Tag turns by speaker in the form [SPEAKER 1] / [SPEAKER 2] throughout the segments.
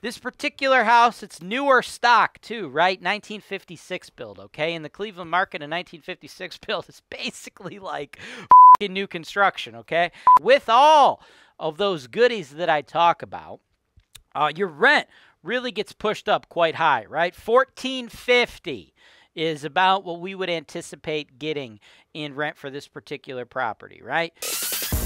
[SPEAKER 1] this particular house, it's newer stock too, right? 1956 build, okay? In the Cleveland market, a 1956 build is basically like new construction, okay? With all of those goodies that I talk about, uh, your rent really gets pushed up quite high, right? 1450 is about what we would anticipate getting in rent for this particular property, right?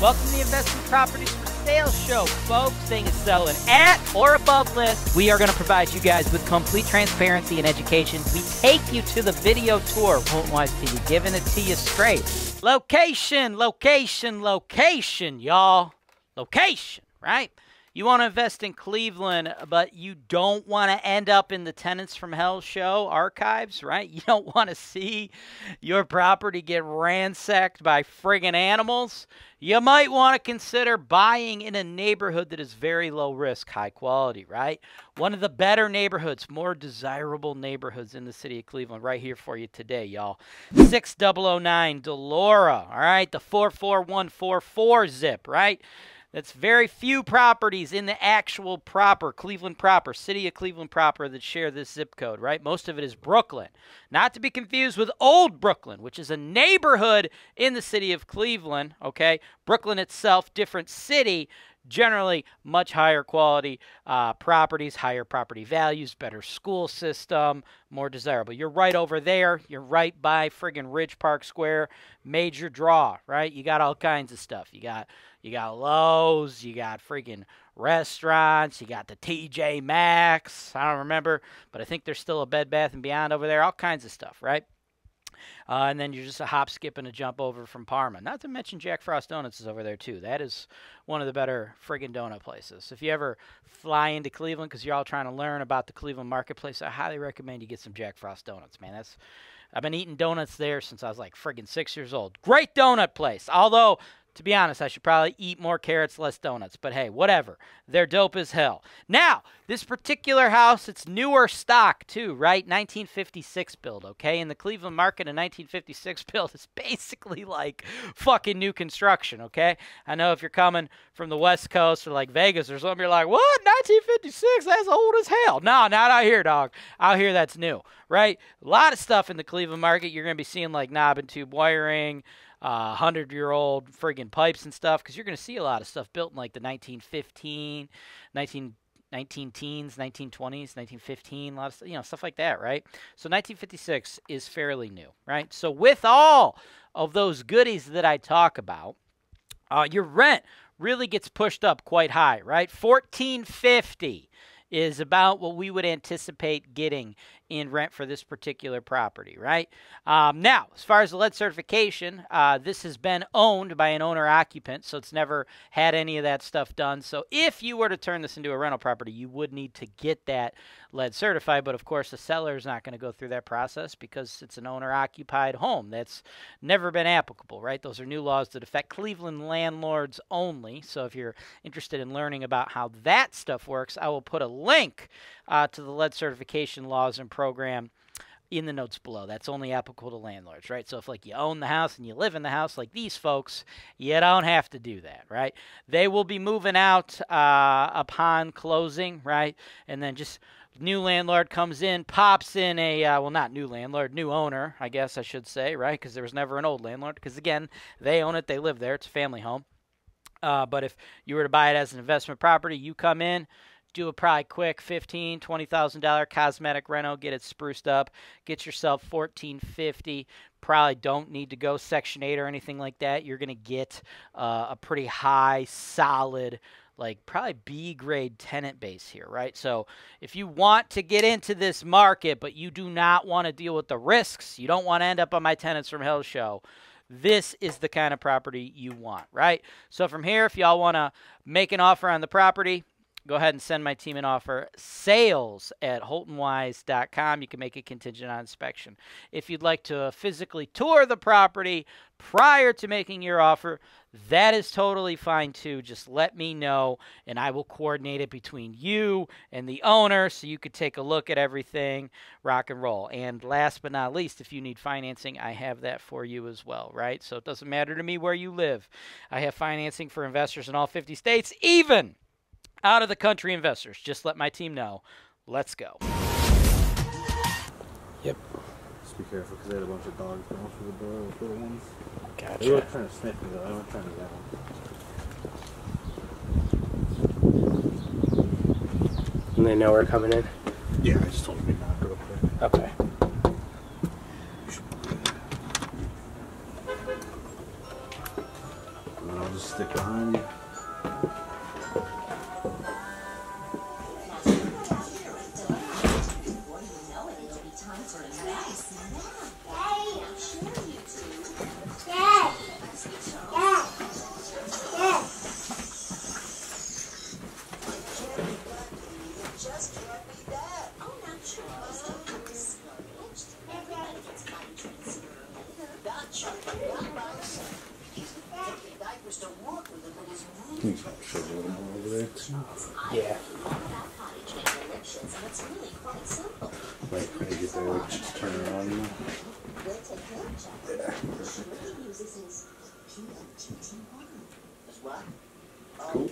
[SPEAKER 1] Welcome to Investment Properties for Sale Show, folks. Thing is selling at or above list. We are going to provide you guys with complete transparency and education. We take you to the video tour. Holton Wise TV, giving it to you straight. Location, location, location, y'all. Location, right? You want to invest in Cleveland, but you don't want to end up in the Tenants from Hell show archives, right? You don't want to see your property get ransacked by friggin' animals. You might want to consider buying in a neighborhood that is very low risk, high quality, right? One of the better neighborhoods, more desirable neighborhoods in the city of Cleveland, right here for you today, y'all. 6009 Delora, all right? The 44144 zip, right? That's very few properties in the actual proper Cleveland proper, city of Cleveland proper that share this zip code, right? Most of it is Brooklyn. Not to be confused with Old Brooklyn, which is a neighborhood in the city of Cleveland, okay? Brooklyn itself, different city, generally much higher quality uh, properties, higher property values, better school system, more desirable. You're right over there. You're right by friggin' Ridge Park Square, major draw, right? You got all kinds of stuff. You got you got Lowe's, you got freaking restaurants, you got the TJ Maxx. I don't remember, but I think there's still a Bed Bath and Beyond over there. All kinds of stuff, right? Uh, and then you're just a hop, skip, and a jump over from Parma. Not to mention Jack Frost Donuts is over there too. That is one of the better friggin' donut places. If you ever fly into Cleveland because you're all trying to learn about the Cleveland marketplace, I highly recommend you get some Jack Frost Donuts, man. That's I've been eating donuts there since I was like friggin' six years old. Great donut place. Although to be honest, I should probably eat more carrots, less donuts. But hey, whatever. They're dope as hell. Now, this particular house, it's newer stock too, right? 1956 build, okay? In the Cleveland market, a 1956 build is basically like fucking new construction, okay? I know if you're coming from the West Coast or like Vegas or something, you're like, what? 1956? That's old as hell. No, not out here, dog. Out here, that's new, right? A lot of stuff in the Cleveland market. You're going to be seeing like knob and tube wiring uh, hundred year old friggin' pipes and stuff because you're going to see a lot of stuff built in like the 1915, 19, 19 teens, 1920s, 1915, a lot of you know stuff like that, right? So 1956 is fairly new, right? So with all of those goodies that I talk about, uh, your rent really gets pushed up quite high, right? 1450 is about what we would anticipate getting in rent for this particular property, right? Um, now, as far as the lead certification, uh, this has been owned by an owner occupant, so it's never had any of that stuff done. So if you were to turn this into a rental property, you would need to get that lead certified. But of course, the seller is not going to go through that process because it's an owner occupied home. That's never been applicable, right? Those are new laws that affect Cleveland landlords only. So if you're interested in learning about how that stuff works, I will put a link uh, to the lead certification laws and program in the notes below. That's only applicable to landlords, right? So if like you own the house and you live in the house like these folks, you don't have to do that, right? They will be moving out uh, upon closing, right? And then just new landlord comes in, pops in a uh, well, not new landlord, new owner, I guess I should say, right? Because there was never an old landlord. Because again, they own it, they live there. It's a family home. Uh, but if you were to buy it as an investment property, you come in, do a probably quick fifteen, twenty thousand dollar cosmetic reno, get it spruced up, get yourself fourteen fifty. Probably don't need to go Section Eight or anything like that. You're gonna get uh, a pretty high, solid like probably B grade tenant base here, right? So if you want to get into this market, but you do not want to deal with the risks, you don't want to end up on my Tenants from Hell show, this is the kind of property you want, right? So from here, if y'all want to make an offer on the property, go ahead and send my team an offer. Sales at HoltonWise.com. You can make it contingent on inspection. If you'd like to physically tour the property prior to making your offer, that is totally fine too. Just let me know and I will coordinate it between you and the owner so you could take a look at everything, rock and roll. And last but not least, if you need financing, I have that for you as well, right? So it doesn't matter to me where you live. I have financing for investors in all 50 states, even out of the country investors. Just let my team know. Let's go.
[SPEAKER 2] Yep.
[SPEAKER 3] Just be careful because they had a bunch of dogs going through the door, the little ones. They were trying to sniff me though. I wasn't trying to get them.
[SPEAKER 2] And they know we're coming in.
[SPEAKER 3] Yeah, I just told them to knock real quick.
[SPEAKER 2] Okay.
[SPEAKER 3] And I'll just stick behind you. Can you show a little more over there?
[SPEAKER 2] Yeah.
[SPEAKER 3] Like when you get there, like just turn around. You know? Cool.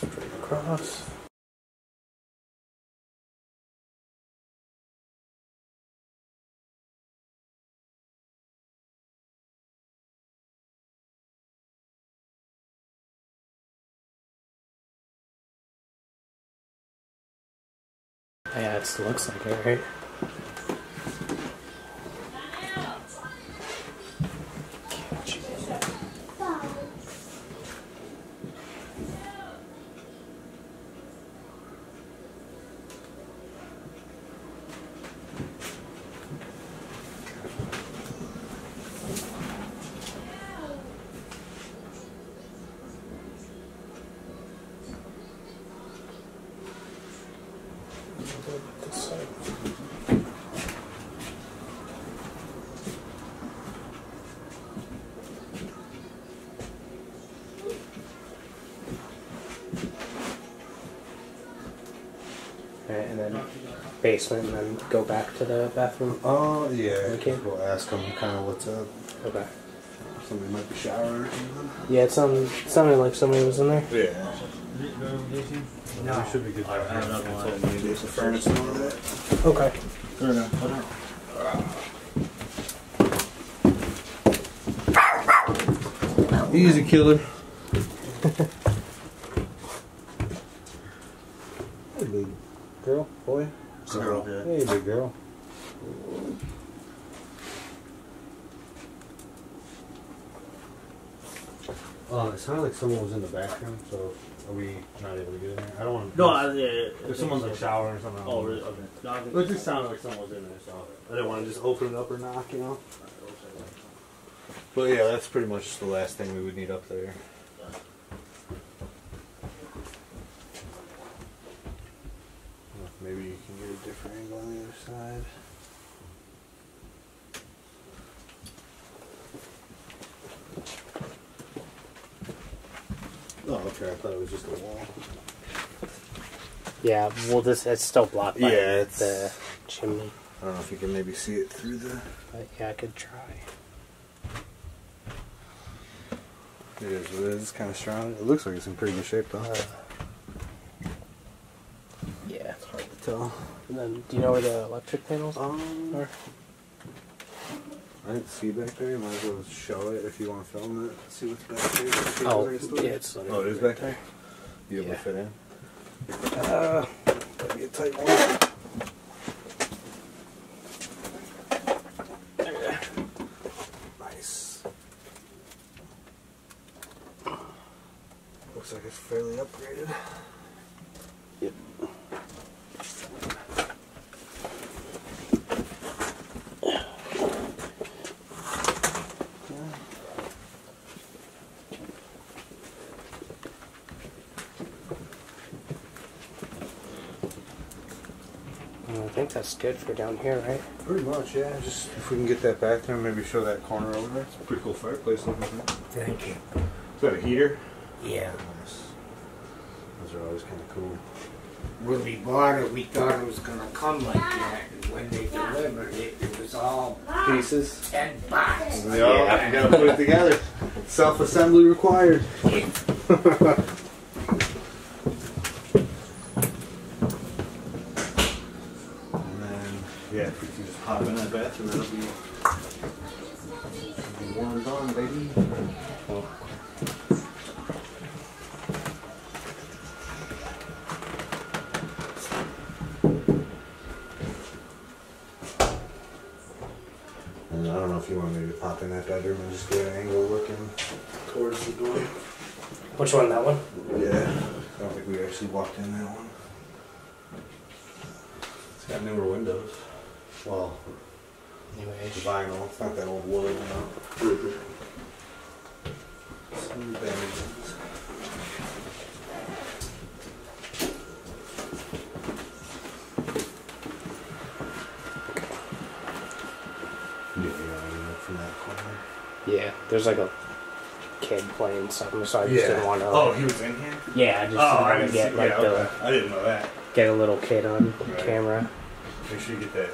[SPEAKER 2] Straight across. It looks like it, right? This side. Alright, and then basement, and then go back to the bathroom.
[SPEAKER 3] Oh yeah.
[SPEAKER 2] Okay.
[SPEAKER 3] We'll ask them kind of what's up.
[SPEAKER 2] Okay.
[SPEAKER 3] Somebody might be showering or something.
[SPEAKER 2] Yeah, it sounded, sounded like somebody was in there.
[SPEAKER 3] Yeah.
[SPEAKER 4] No.
[SPEAKER 3] We should be good.
[SPEAKER 4] I- I have nothing
[SPEAKER 3] Told
[SPEAKER 4] to
[SPEAKER 3] me there's a furnace and all that.
[SPEAKER 2] Okay.
[SPEAKER 4] Fair enough.
[SPEAKER 3] Easy killer. hey, big girl, boy.
[SPEAKER 4] Girl.
[SPEAKER 3] Hey, big girl. Oh, it sounded like someone was in the bathroom, so are we not able to get in there? I don't want to.
[SPEAKER 4] No, I, yeah, yeah.
[SPEAKER 3] If someone's like showering or something. I oh, don't
[SPEAKER 4] Oh,
[SPEAKER 3] wanna-
[SPEAKER 4] really? Okay. No, I think
[SPEAKER 3] It just sounded like someone was in there, so I didn't want to just open it up or knock, you know. But yeah, that's pretty much the last thing we would need up there. Maybe you can get a different angle on the other side. Oh, okay. I thought it was just a wall.
[SPEAKER 2] Yeah, well, this it's still blocked by
[SPEAKER 3] Yeah, it's-
[SPEAKER 2] the chimney.
[SPEAKER 3] I don't know if you can maybe see it through the.
[SPEAKER 2] But yeah, I could try.
[SPEAKER 3] It is what it is. It's kind of strong. It looks like it's in pretty good shape though.
[SPEAKER 2] Uh, yeah.
[SPEAKER 3] It's hard to tell.
[SPEAKER 2] And then, do you know where the electric panels
[SPEAKER 3] Um,
[SPEAKER 2] are?
[SPEAKER 3] I didn't see back there. You might as well show it if you want to film it. See what's back there.
[SPEAKER 2] Oh,
[SPEAKER 3] what's back there?
[SPEAKER 2] yeah, it's
[SPEAKER 3] Oh, it is back there. You able
[SPEAKER 2] Yeah.
[SPEAKER 3] to fit in?
[SPEAKER 2] Uh,
[SPEAKER 3] That'd be a tight one. Nice. Looks like it's fairly upgraded.
[SPEAKER 2] And I think that's good for down here, right?
[SPEAKER 3] Pretty much, yeah. Just if we can get that back bathroom, maybe show that corner over there. It's a pretty cool fireplace looking thing.
[SPEAKER 2] Thank you.
[SPEAKER 3] Is that a heater?
[SPEAKER 2] Yeah.
[SPEAKER 3] Nice. Those are always kind of cool.
[SPEAKER 5] When we bought it, we thought it was gonna come like that, and when they delivered it, it was all
[SPEAKER 3] Pieces.
[SPEAKER 5] ten bucks.
[SPEAKER 3] Yeah, you gotta put it together. Self-assembly required. And then, yeah, if we can just hop in that bathroom, that'll be, that'll be warm and done, baby. And I don't know if you want me to pop in that bedroom and just get an angle looking towards the door.
[SPEAKER 2] Which one? That one?
[SPEAKER 3] Yeah, I don't think we actually walked in that one. It's got newer windows. Well,
[SPEAKER 2] New
[SPEAKER 3] it's
[SPEAKER 2] age.
[SPEAKER 3] vinyl. It's not that old wood. No. Some bands. Yeah, you know, from that corner.
[SPEAKER 2] Yeah. There's like a kid playing something, so I just didn't want to.
[SPEAKER 3] Oh, he was in here.
[SPEAKER 2] Yeah, I just
[SPEAKER 3] Oh,
[SPEAKER 2] didn't want to get
[SPEAKER 3] see.
[SPEAKER 2] like
[SPEAKER 3] yeah,
[SPEAKER 2] the.
[SPEAKER 3] I didn't know that.
[SPEAKER 2] get a little kid on
[SPEAKER 3] Right.
[SPEAKER 2] camera.
[SPEAKER 3] Make sure you get that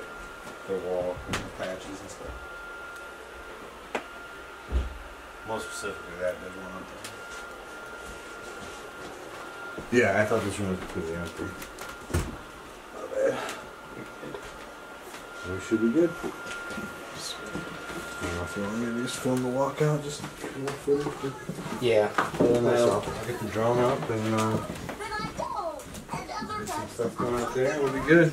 [SPEAKER 3] the wall and the patches and stuff. More specifically, that big one. up there. Yeah, I thought this room was completely empty. Not bad. We should be good. I don't know if you want me to just film the walkout, just more footage.
[SPEAKER 2] Yeah. Other than
[SPEAKER 3] I'll get the drone up and uh, get some stuff going out there. We'll be good.